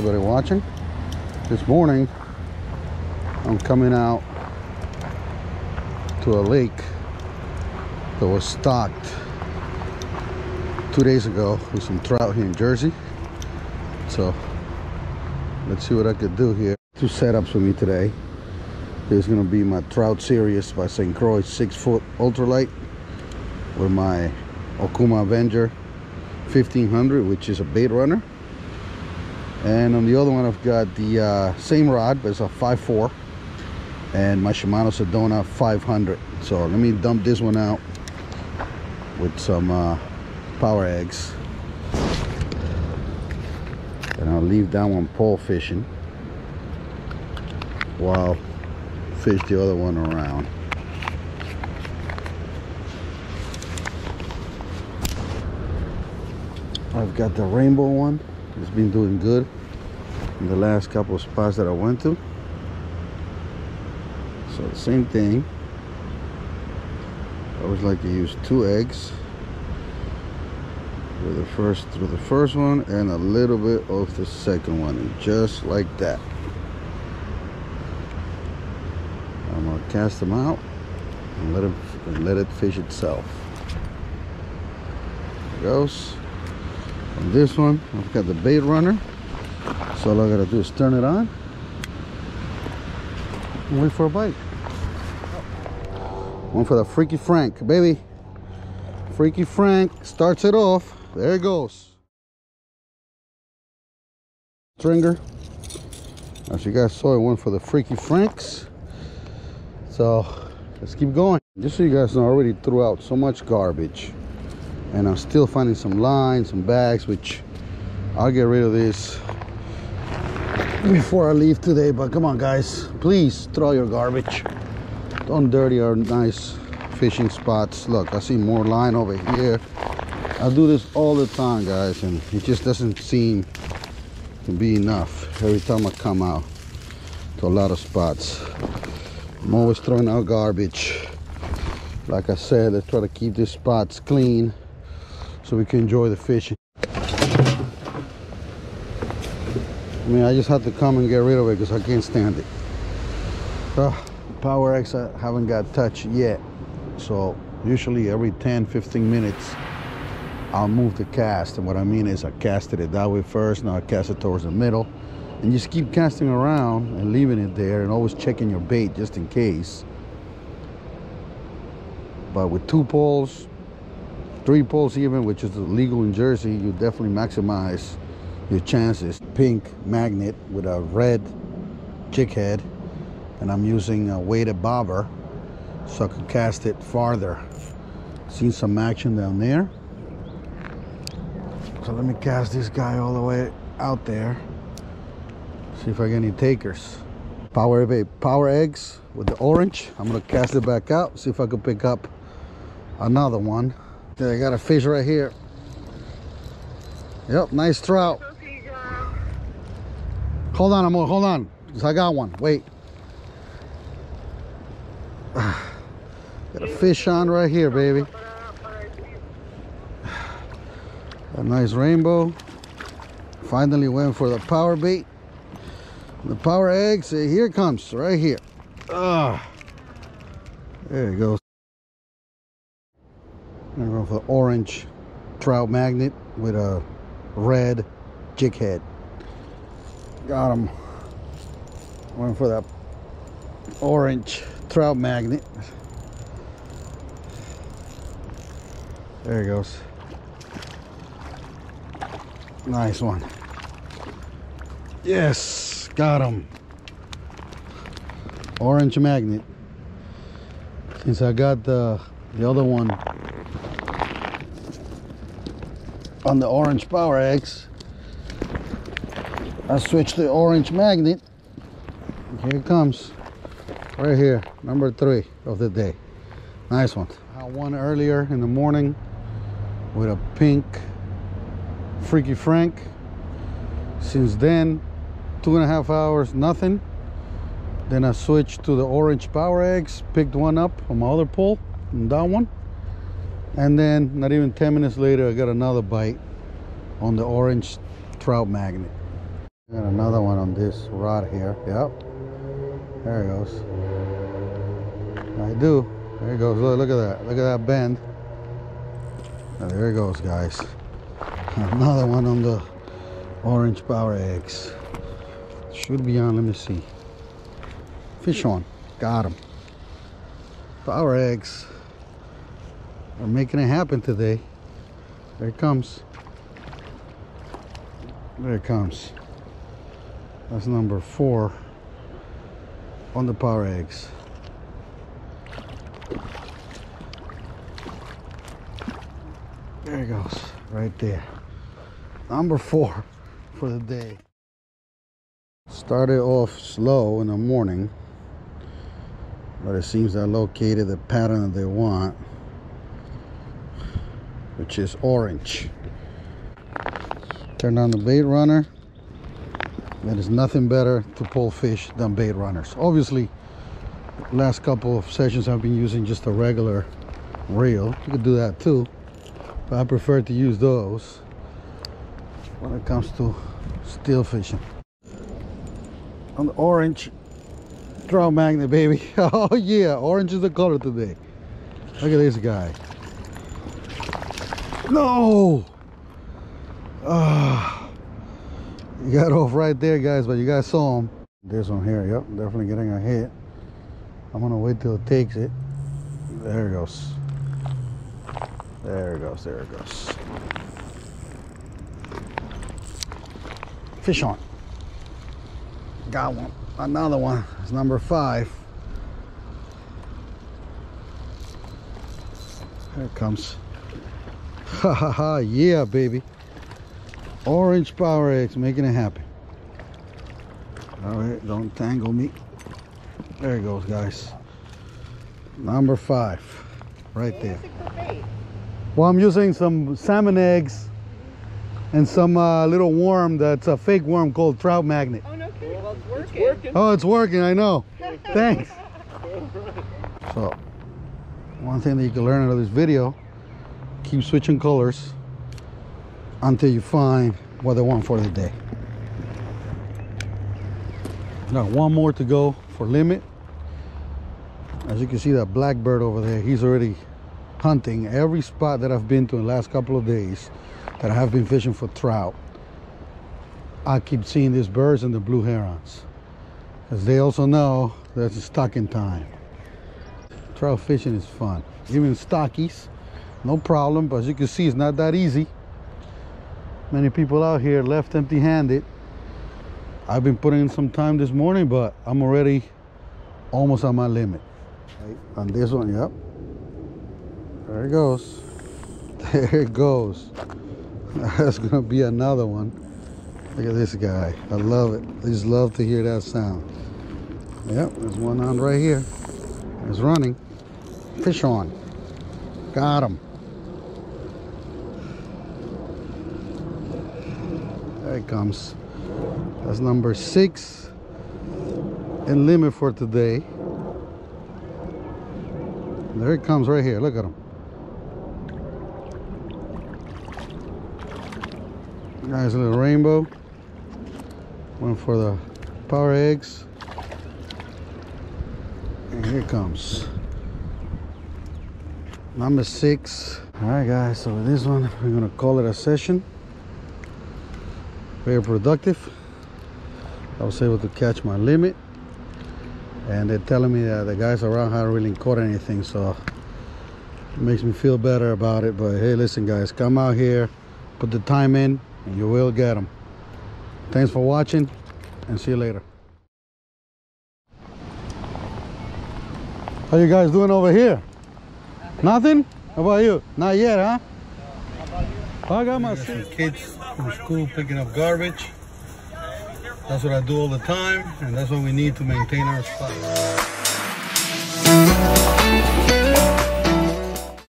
everybody watching. This morning, I'm coming out to a lake that was stocked two days ago with some trout here in Jersey. So let's see what I could do here. Two setups for me today. There's gonna be my Trout Series by St. Croix six foot ultralight with my Okuma Avenger 1500, which is a bait runner. And on the other one, I've got the uh, same rod, but it's a 5.4 and my Shimano Sedona 500. So let me dump this one out with some uh, power eggs. And I'll leave that one pole fishing while fish the other one around. I've got the rainbow one. It's been doing good in the last couple of spots that I went to. So the same thing. I always like to use two eggs with the first through the first one and a little bit of the second one and just like that I'm gonna cast them out and let it and let it fish itself there it goes on this one I've got the bait runner so all I gotta do is turn it on and wait for a bite one for the Freaky Frank baby Freaky Frank starts it off there it goes. Stringer. As you guys saw, I went for the Freaky Franks. So let's keep going. Just so you guys know, I already threw out so much garbage. And I'm still finding some lines, some bags, which I'll get rid of this before I leave today. But come on, guys, please throw your garbage. Don't dirty our nice fishing spots. Look, I see more line over here. I do this all the time, guys, and it just doesn't seem to be enough every time I come out to a lot of spots. I'm always throwing out garbage. Like I said, I try to keep these spots clean so we can enjoy the fishing. I mean, I just have to come and get rid of it because I can't stand it. Uh, Power eggs I haven't got touched yet. So usually every 10, 15 minutes, I'll move the cast. And what I mean is I casted it that way first, now I cast it towards the middle. And just keep casting around and leaving it there and always checking your bait just in case. But with two poles, three poles even, which is legal in Jersey, you definitely maximize your chances. Pink magnet with a red jig head. And I'm using a weighted bobber so I can cast it farther. Seen some action down there. So let me cast this guy all the way out there. See if I get any takers. Power, power eggs with the orange. I'm gonna cast it back out, see if I can pick up another one. I got a fish right here. Yep, nice trout. Hold on, amor, hold on. I got one, wait. Got a fish on right here, baby. a nice rainbow finally went for the power bait the power egg see here comes right here ah there it goes I'm going for the orange trout magnet with a red jig head got him went for that orange trout magnet there he goes Nice one. Yes, got him. Orange magnet. Since I got the, the other one on the orange power eggs, I switched the orange magnet. Here it comes. Right here, number three of the day. Nice one. I one earlier in the morning with a pink Freaky Frank. Since then, two and a half hours, nothing. Then I switched to the orange power eggs, picked one up on my other pole, and that one. And then, not even 10 minutes later, I got another bite on the orange trout magnet. Got another one on this rod here. Yep. There it goes. I do. There it goes. Look, look at that. Look at that bend. And there it goes, guys. Another one on the orange power eggs. Should be on. Let me see. Fish on. Got him. Power eggs are making it happen today. There it comes. There it comes. That's number four on the power eggs. There it goes, right there. Number four for the day. Started off slow in the morning, but it seems I located the pattern that they want, which is orange. Turn on the bait runner. There is nothing better to pull fish than bait runners. Obviously, last couple of sessions I've been using just a regular reel. You could do that too, but I prefer to use those when it comes to steel fishing. On the orange trout magnet, baby. Oh yeah, orange is the color today. Look at this guy. No! Ah. You got off right there, guys, but you guys saw him. This one here, yep, definitely getting a hit. I'm gonna wait till it takes it. There it goes. There it goes, there it goes. Fish on. Got one. Another one. It's number five. Here it comes. Ha ha ha, yeah, baby. Orange power eggs, making it happen. All right, don't tangle me. There it goes, guys. Number five, right there. Well, I'm using some salmon eggs and some uh, little worm that's a fake worm called trout magnet. Oh, no kidding. Well, it's working. It's working. Oh, it's working, I know. Thanks. So, one thing that you can learn out of this video, keep switching colors until you find what they want for the day. Now one more to go for limit. As you can see that blackbird over there, he's already hunting every spot that I've been to in the last couple of days that I have been fishing for trout. I keep seeing these birds and the blue herons. As they also know that it's stocking time. Trout fishing is fun. Even stockies, no problem, but as you can see, it's not that easy. Many people out here left empty-handed. I've been putting in some time this morning, but I'm already almost on my limit. On this one, yep. There it goes. There it goes. That's gonna be another one. Look at this guy. I love it. I just love to hear that sound. Yep, there's one on right here. It's running. Fish on. Got him. There it comes. That's number six in limit for today. There it comes right here. Look at him. Nice little rainbow. One for the power eggs. And here comes. Number six. All right, guys. So with this one, we're gonna call it a session very productive. I was able to catch my limit. And they're telling me that the guys around haven't really caught anything so it makes me feel better about it. But hey listen guys come out here put the time in and you will get them thanks for watching and see you later. How you guys doing over here? Nothing? How about you? Not yet huh My kids from school picking up garbage. That's what I do all the time, and that's what we need to maintain our spot.